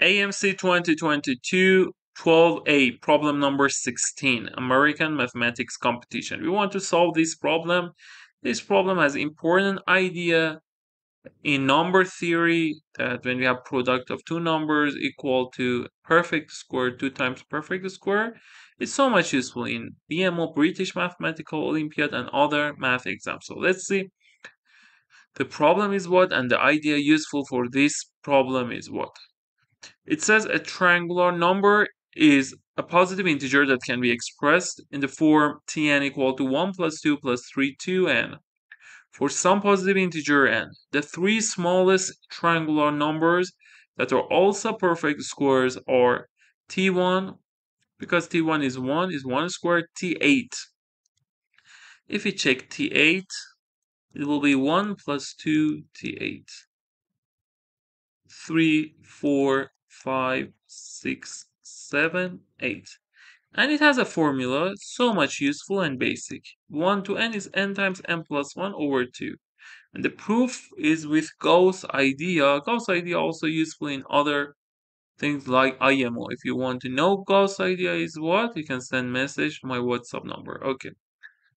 AMC 2022 12A, problem number 16, American Mathematics Competition. We want to solve this problem. This problem has important idea in number theory that when we have product of two numbers equal to perfect square, two times perfect square, it's so much useful in BMO, British Mathematical Olympiad, and other math exams. So let's see. The problem is what, and the idea useful for this problem is what. It says a triangular number is a positive integer that can be expressed in the form tn equal to 1 plus 2 plus 3 2n. For some positive integer n, the three smallest triangular numbers that are also perfect squares are t1, because t1 is 1, is 1 squared, t8. If we check t8, it will be 1 plus 2 t8. 3, 4, 5, 6, 7, 8. And it has a formula so much useful and basic. 1 to n is n times n plus 1 over 2. And the proof is with Gauss idea. Gauss idea also useful in other things like IMO. If you want to know Gauss idea is what, you can send message to my WhatsApp number. Okay.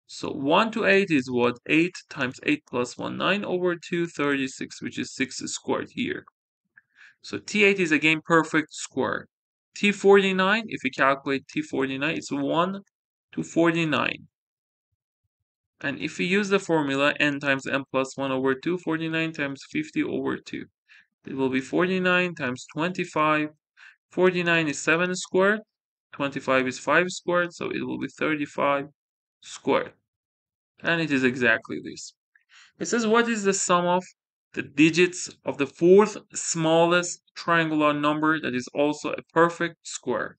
So 1 to 8 is what? 8 times 8 plus 1, 9 over 2, 36, which is 6 squared here. So T8 is again perfect square. T49, if we calculate T49, it's 1 to 49. And if we use the formula n times n plus 1 over 2, 49 times 50 over 2. It will be 49 times 25. 49 is 7 squared. 25 is 5 squared, so it will be 35 squared. And it is mm-hmm. exactly this. It says what is the sum of the digits of the fourth smallest triangular number that is also a perfect square.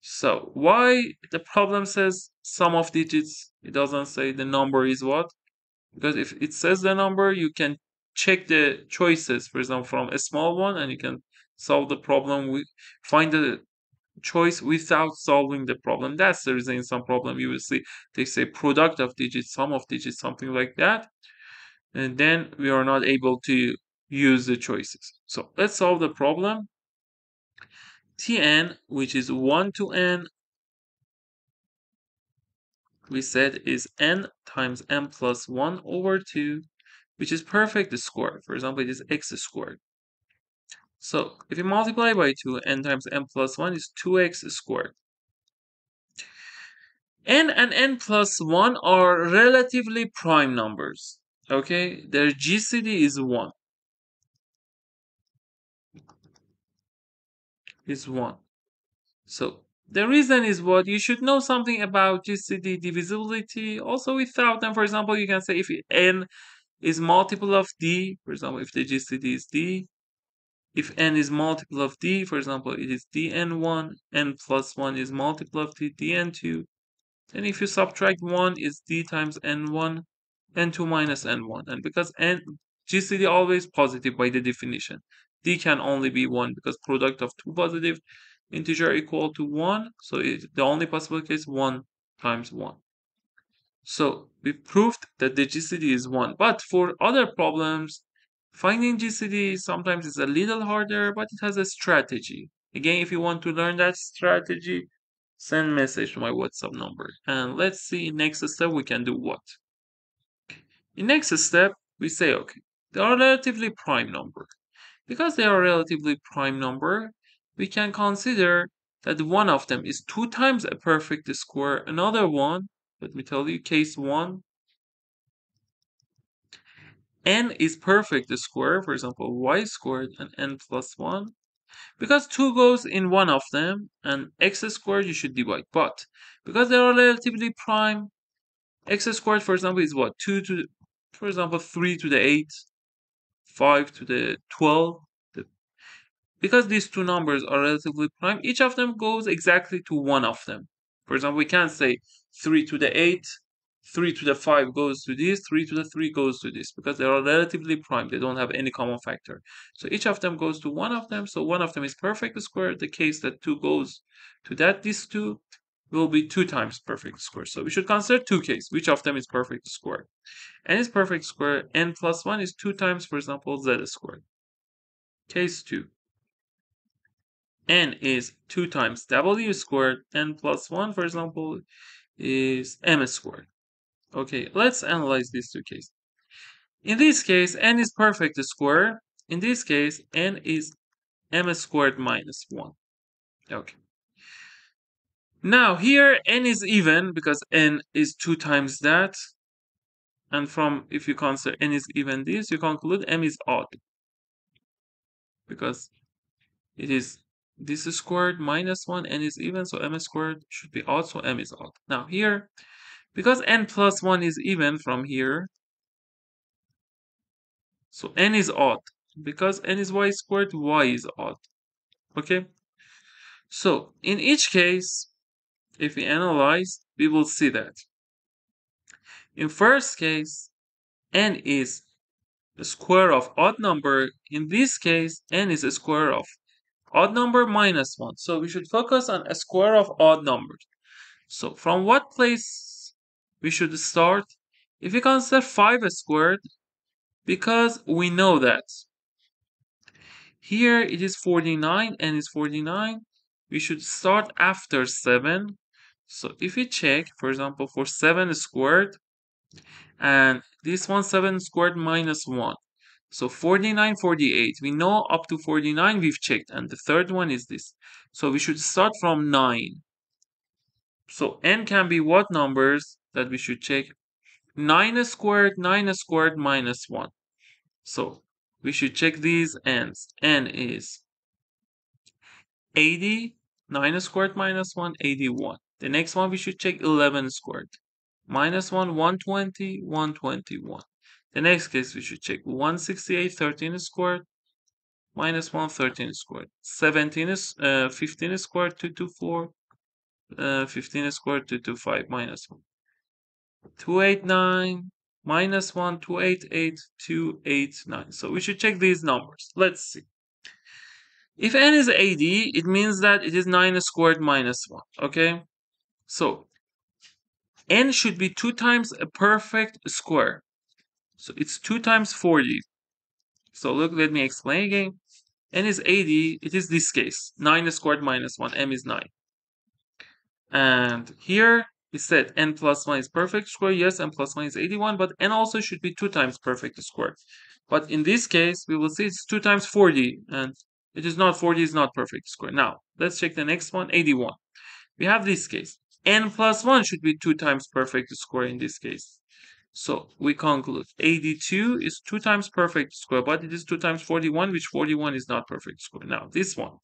So why the problem says sum of digits, it doesn't say the number is what? Because if it says the number, you can check the choices, for example, from a small one, and you can solve the problem with find the choice without solving the problem. That's the reason in some problem you will see they say product of digits, sum of digits, something like that and then we are not able to use the choices. So let's solve the problem. Tn, which is 1 to n, we said is n times n plus 1 over 2, which is perfect square. For example, it is x squared. So if you multiply by 2, n times n plus 1 is 2x squared. n and n plus 1 are relatively prime numbers okay? Their GCD is 1 is 1 so the reason is what? You should know something about GCD divisibility also without them. For example you can say if n is multiple of d for example if the GCD is d if n is multiple of d for example it is dn1 n plus 1 is multiple of d dn2 and if you subtract 1 is d times n1 n2 minus n1 and because n GCD always positive by the definition. d can only be 1 because product of two positive integer equal to 1 so it, the only possible case 1 times 1 so we proved that the GCD is 1 but for other problems finding GCD sometimes is a little harder but it has a strategy again if you want to learn that strategy send message to my whatsapp number and let's see next step we can do what in next step, we say, okay, they are relatively prime number. Because they are relatively prime number, we can consider that one of them is two times a perfect square. Another one, let me tell you, case one, n is perfect square, for example, y squared and n plus 1. Because 2 goes in one of them, and x squared you should divide. But because they are relatively prime, x squared, for example, is what? 2 to for example, 3 to the 8, 5 to the 12. because these two numbers are relatively prime, each of them goes exactly to one of them. For example, we can't say 3 to the 8, 3 to the 5 goes to this, 3 to the 3 goes to this, because they are relatively prime. They don't have any common factor. So each of them goes to one of them. So one of them is perfect square. The case that 2 goes to that, these two will be 2 times perfect square. So we should consider two cases. Which of them is perfect square? n is perfect square. n plus 1 is 2 times, for example, z squared. Case 2. n is 2 times w squared, n plus 1, for example, is m squared. Okay, let's analyze these two cases. In this case, n is perfect square. In this case, n is m squared minus 1. Okay. Now here n is even because n is 2 times that. And from, if you consider n is even this, you conclude m is odd. Because it is this is squared minus 1, n is even, so m squared should be odd, so m is odd. Now here, because n plus 1 is even from here, so n is odd. Because n is y squared, y is odd. Okay? So in each case, if we analyze, we will see that. In first case, n is the square of odd number. In this case, n is a square of odd number minus 1. So we should focus on a square of odd numbers. So from what place we should start? If we consider 5 squared, because we know that here it is 49 and is 49, we should start after 7. So if we check, for example, for 7 squared, and this one 7 squared minus 1. So 49, 48. We know up to 49 we've checked. And the third one is this. So we should start from 9. So n can be what numbers that we should check? 9 squared, 9 squared minus 1. So we should check these n's. n is 80, 9 squared minus 1, 81. The next one we should check 11 squared. Minus 1, 120, 121. The next case we should check 168, 13 squared, minus 1, 13 squared. 17 is uh, 15 squared, 224, uh, 15 squared, 225, minus 1. 289, minus 1, 288, 289. So we should check these numbers. Let's see. If n is 80, it means that it is 9 squared minus 1, okay? So n should be 2 times a perfect square. So it's 2 times 40. So look, let me explain again. n is 80, it is this case. 9 squared minus 1, m is 9. And here we said n plus 1 is perfect square. Yes, n plus 1 is 81, but n also should be 2 times perfect square. But in this case, we will see it's 2 times 40, and it is not 40 is not perfect square. Now, let's check the next one, 81. We have this case. n plus 1 should be 2 times perfect square in this case. So we conclude 82 is 2 times perfect square, but it is 2 times 41, which 41 is not perfect square. Now, this one.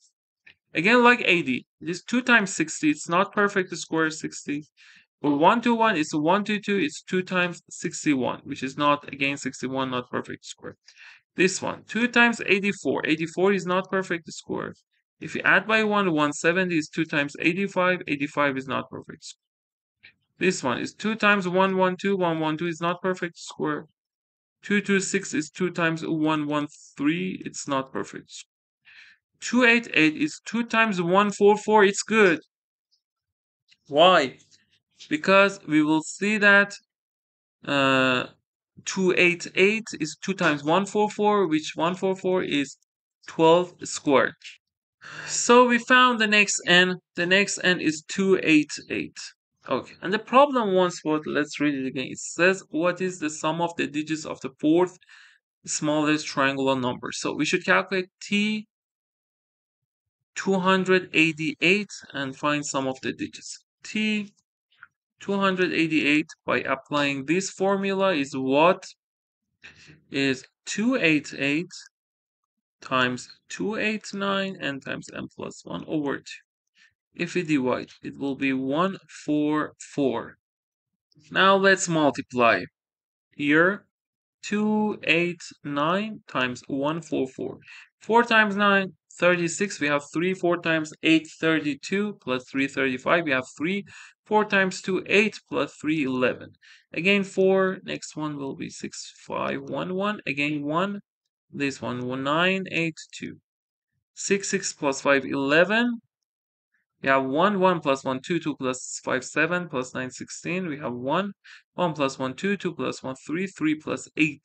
Again, like 80, it is 2 times 60. It's not perfect to square 60. But 1 to 1, it's 1 to 2, it's 2 times 61, which is not, again, 61, not perfect square. This one, 2 times 84. 84 is not perfect square. If you add by 1, 170 is 2 times 85. 85 is not perfect square. This one is 2 times 112. 112 is not perfect square. 226 is 2 times 113. It's not perfect square. 288 is 2 times 144. It's good. Why? Because we will see that uh, 288 is 2 times 144, which 144 is 12 squared. So we found the next n. The next n is 288. Okay, and the problem once what, let's read it again. It says, what is the sum of the digits of the fourth smallest triangular number? So we should calculate t 288 and find sum of the digits. t 288 by applying this formula is what? Is 288 times 289 and times n plus 1 over 2. If we divide, it will be 144. Now let's multiply. Here, 289 times 144. 4 times 9, 36. We have 3. 4 times 8, 32. Plus 3, 35. We have 3. 4 times 2, 8. Plus 3, 11. Again, 4. Next one will be 6, 5, 1, 1. Again, 1. This one, 9, 8, 2. 6, 6 plus 5, 11. We have 1, 1 plus 1, 2, 2 plus 5, 7 plus 9, 16. We have 1, 1 plus 1, 2, 2 plus 1, 3, 3 plus 8,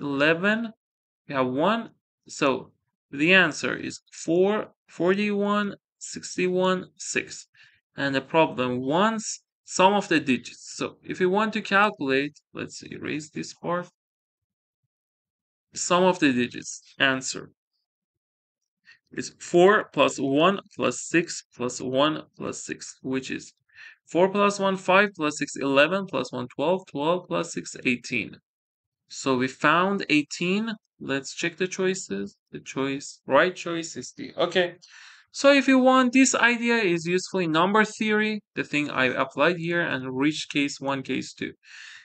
11. We have 1. So The answer is 4, 41, 61, 6. And the problem wants sum of the digits. So if we want to calculate, let's erase this part. Sum of the digits, answer is 4 plus 1 plus 6 plus 1 plus 6, which is 4 plus 1, 5 plus 6, 11 plus 1, 12, 12 plus 6, 18. So we found 18. Let's check the choices. The choice, right choice is D. Okay. So if you want, this idea is useful in number theory, the thing I applied here, and reach case 1, case 2.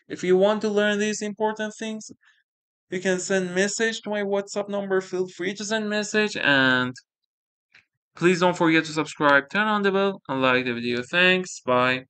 If you want to learn these important things, you can send message to my WhatsApp number. Feel free to send message and please don't forget to subscribe, turn on the bell, and like the video. Thanks. Bye.